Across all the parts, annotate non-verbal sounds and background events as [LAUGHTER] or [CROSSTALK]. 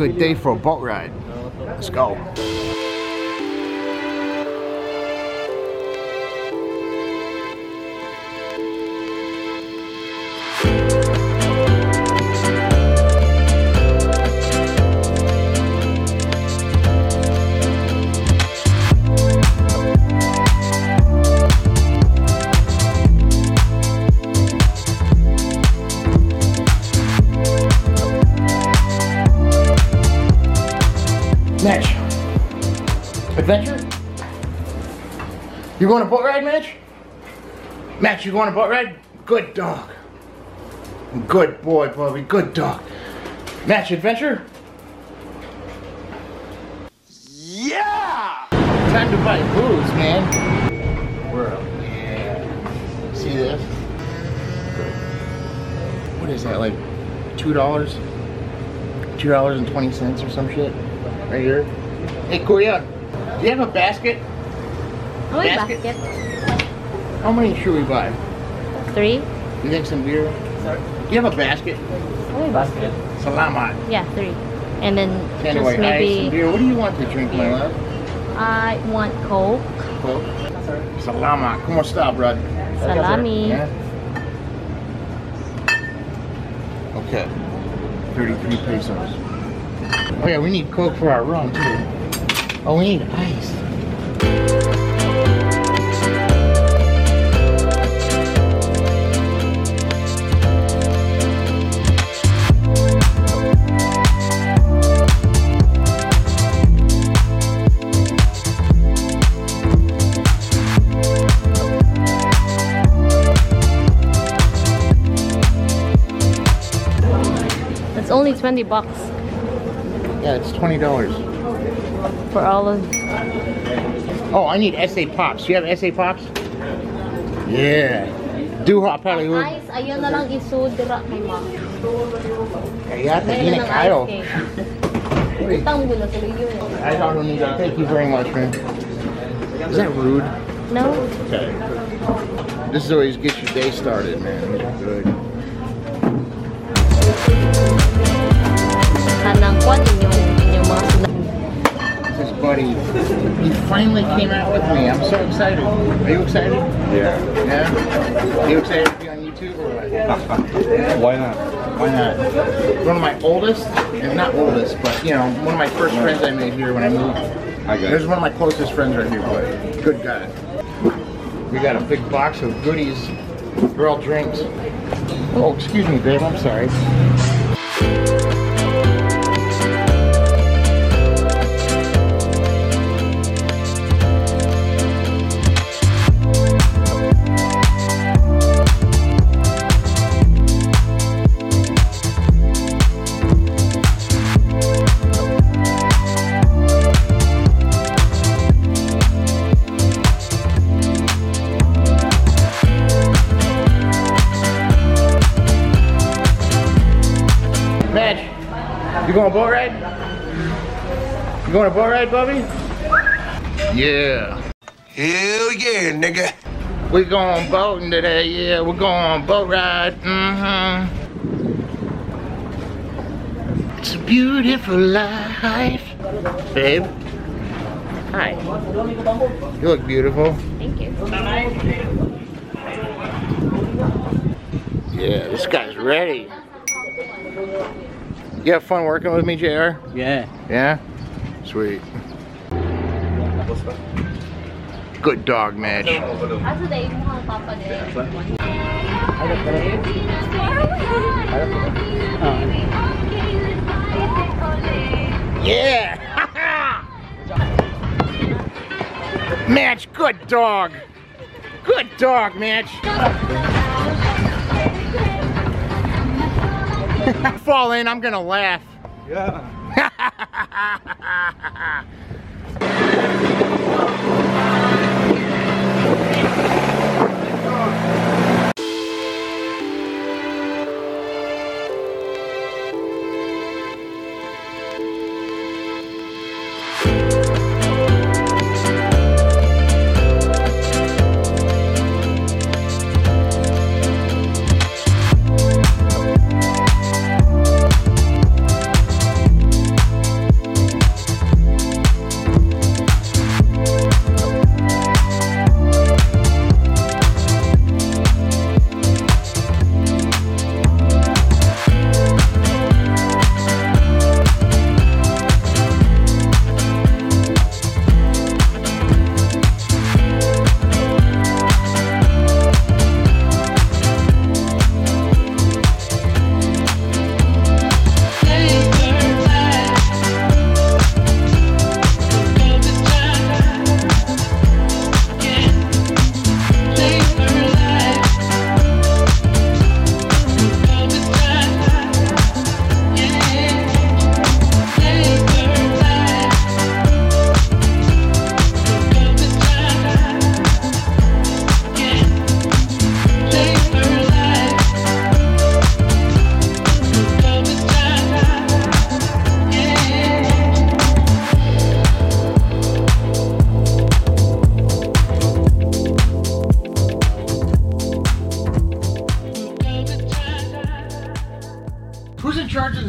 good day for a boat ride. Let's go. You going a boat ride, Mitch? Mitch, you going a boat ride? Good dog. Good boy, Bobby. Good dog. Match adventure? Yeah! Time to buy booze, man. We're. Yeah. See this? What is that, like $2? $2.20 or some shit? Right here. Hey, Korea, do you have a basket? Uy, Basket? basket. How many should we buy? Three? You think some beer? Do you have a basket? Uy, basket. Salamat. Yeah, three. And then Anyway, just have some maybe beer. What do you want to drink, my love? I want Coke. Coke? Salamat. Kumusta, brad? Salami. Yeah? Okay. 33 pesos. Oh yeah, we need Coke for our rum too. Oh, we need ice. 20 bucks Yeah, it's twenty dollars. for all of Oh, I need SA Pops. You have SA Pops? Yeah. Duha probably would. Ice, ayun na lang isudra kay ma. Kaya Ayun na kayo. Utang mo na tuloy yun. I don't need that. Thank you very much, man. Is that rude? No? Okay. This is always get your day started, man. Good. Kanang kwan inyong, inyong mga sunod. This is Buddy. He finally came out with me. I'm so excited. Are you excited? Yeah. Yeah? Are you excited to be on YouTube or what? [LAUGHS] Why not? Why not? One of my oldest, and not oldest, but you know, one of my first friends I made here when I moved. I got There's it. one of my closest friends right here, buddy. Good guy. We got a big box of goodies, girl drinks. Oh, excuse me, babe. I'm sorry. You going boat ride? You going a boat ride, Bubby? Yeah. Hell yeah, nigga. We going boating today, yeah. We're going boat ride. Mm-hmm. It's a beautiful life. Babe. Hi. You look beautiful. Thank you. Yeah, this guy's ready. You have fun working with me, JR? Yeah. Yeah? Sweet. Good dog match. Asa day mo ang papa nila? Yeah! [LAUGHS] Match, good dog. Good dog, Match. Fall in, I'm gonna laugh. Yeah. [LAUGHS]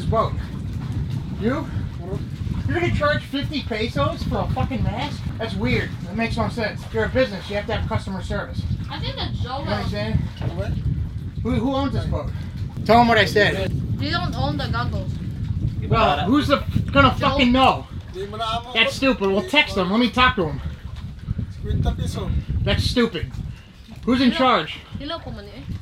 boat? You? You're gonna charge 50 pesos for a fucking mask? That's weird. That makes no sense. If you're a business, you have to have customer service. I think the Joe You know what I'm will. saying? Who, who owns this boat? Tell them what I said. You don't own the goggles. Well, who's the gonna fucking know? That's stupid. We'll text them. Let me talk to him. That's stupid. Who's in charge?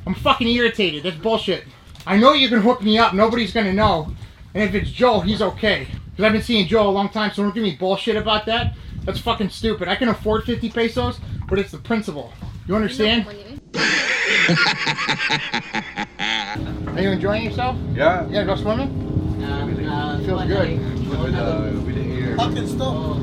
I'm fucking irritated. That's bullshit. I know you can hook me up. Nobody's gonna know. And if it's Joe, he's okay. Because I've been seeing Joe a long time, so don't give me bullshit about that. That's fucking stupid. I can afford 50 pesos, but it's the principle. You understand? [LAUGHS] Are you enjoying yourself? Yeah. Yeah, gonna go swimming? Feels good. With, uh, with the air. That's a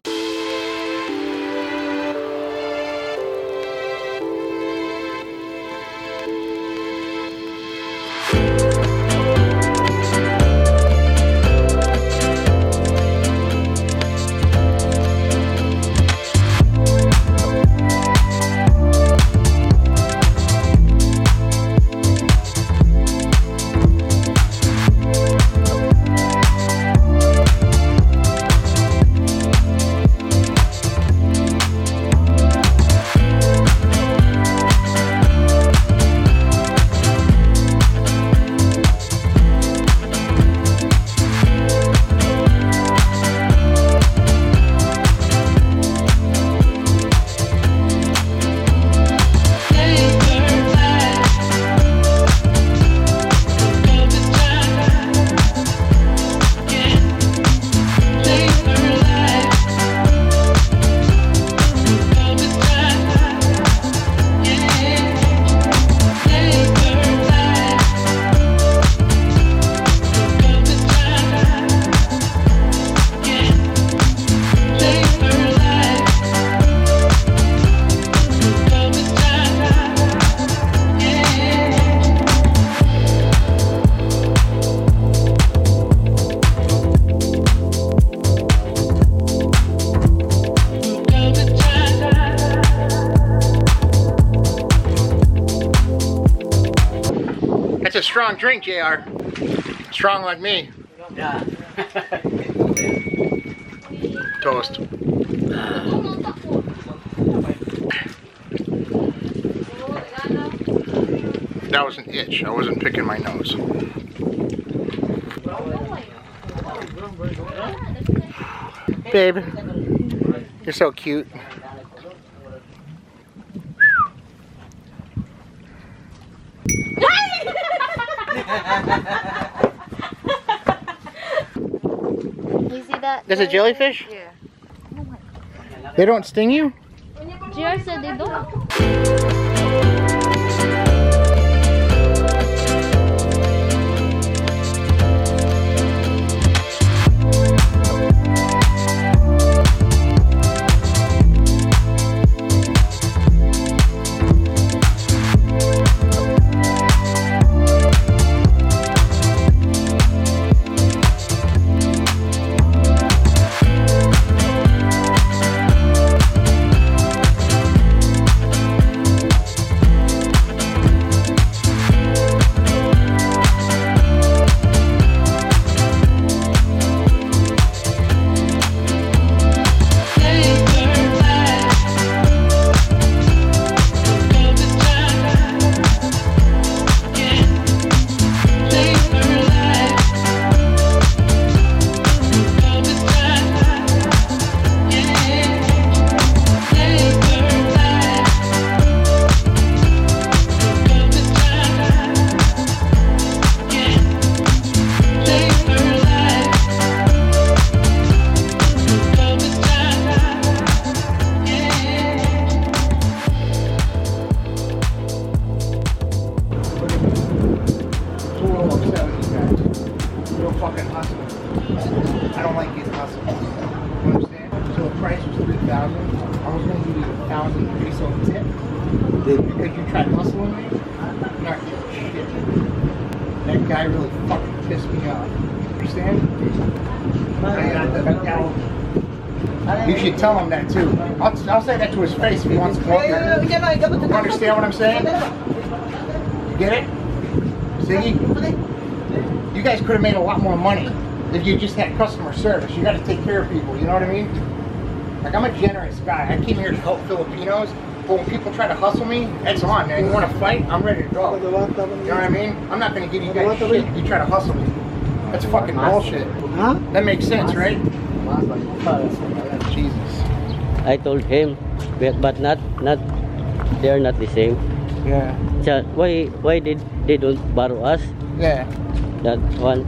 strong drink, JR. Strong like me. Yeah. [LAUGHS] Toast. That was an itch. I wasn't picking my nose. Babe, you're so cute. [LAUGHS] You see that? There's a jellyfish? Yeah. They don't sting you? JR said they don't. The price was three thousand. I was gonna give you a thousand peso tip. Because you tried hustling me. I'm not getting shit. That guy really fucking pissed me off. Understand? I got the- guy- You should tell him that too. I'll, I'll say that to his face if he wants to come up here. You understand what I'm saying? You get it? Siggy? You guys could have made a lot more money if you just had customer service. You got to take care of people. You know what I mean? Like I'm a generous guy. I came here to help Filipinos. But when people try to hustle me, it's on, man. You want to fight? I'm ready to go. You know what I mean? I'm not gonna give you guys shit if you try to hustle me. That's fucking bullshit. Huh? That makes sense, right? Jesus. I told him, but, but not not they are not the same. Yeah. So why why did they don't borrow us Yeah. that one?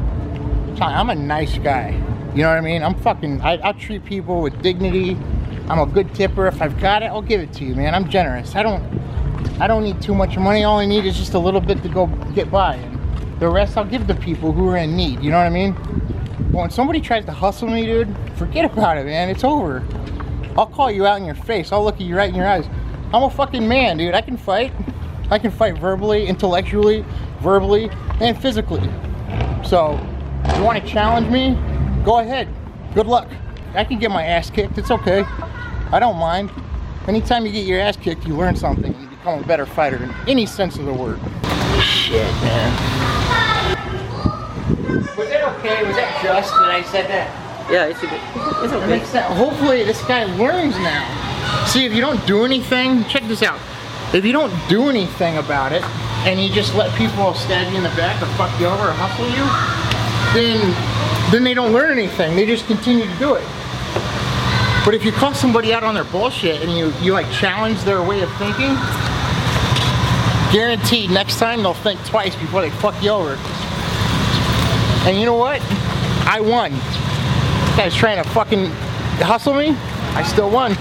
I'm a nice guy. You know what I mean? I'm fucking. I, I treat people with dignity. I'm a good tipper. If I've got it, I'll give it to you, man. I'm generous. I don't. I don't need too much money. All I need is just a little bit to go get by, and the rest I'll give to people who are in need. You know what I mean? But when somebody tries to hustle me, dude, forget about it, man. It's over. I'll call you out in your face. I'll look at you right in your eyes. I'm a fucking man, dude. I can fight. I can fight verbally, intellectually, verbally, and physically. So, you want to challenge me? Go ahead. Good luck. I can get my ass kicked. It's okay. I don't mind. Anytime you get your ass kicked, you learn something. You become a better fighter in any sense of the word. Shit, man. Was that okay? Was that just that I said that? Yeah, it's okay. It's okay. makes sense. Hopefully, this guy learns now. See, if you don't do anything, check this out. If you don't do anything about it, and you just let people stab you in the back or fuck you over or hustle you, then then they don't learn anything. They just continue to do it. But if you call somebody out on their bullshit and you you like challenge their way of thinking, guaranteed next time they'll think twice before they fuck you over. And you know what? I won. Guy's trying to fucking hustle me. I still won.